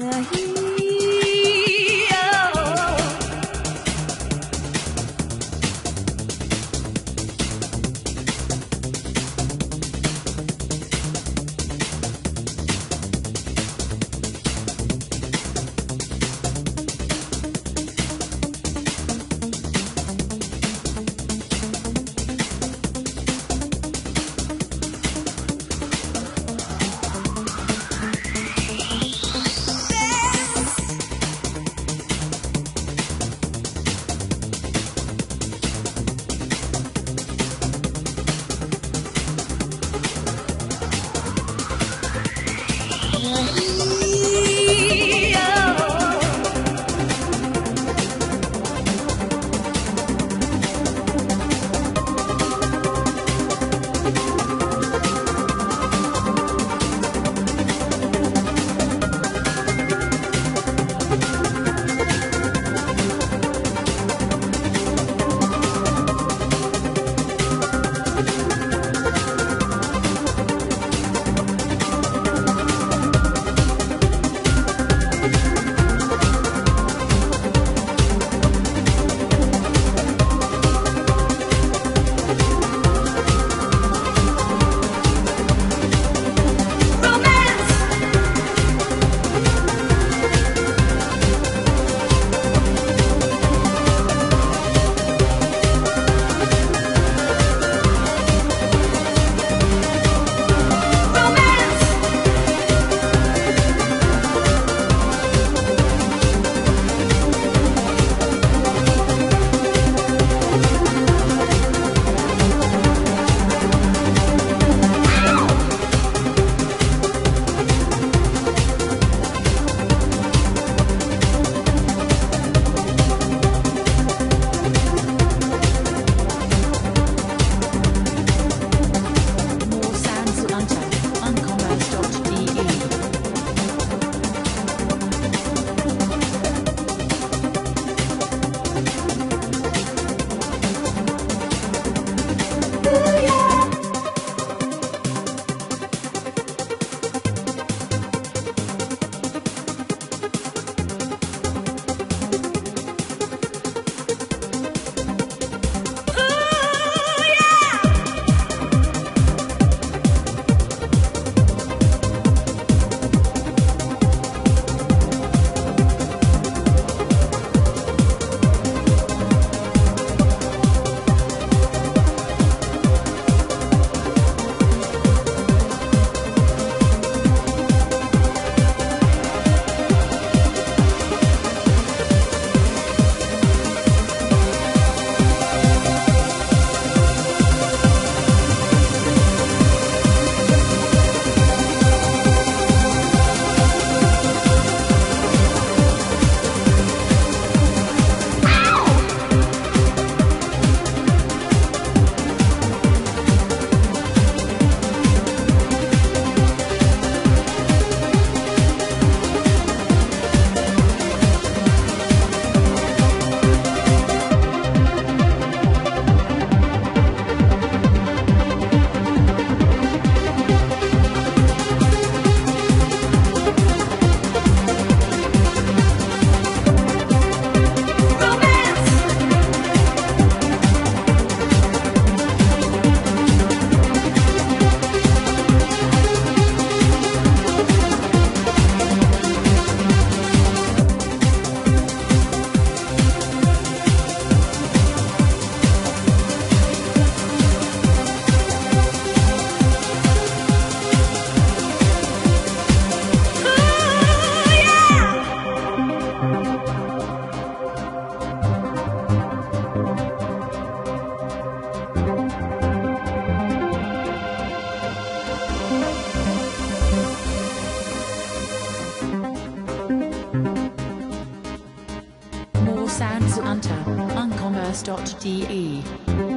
可以。podcast.de.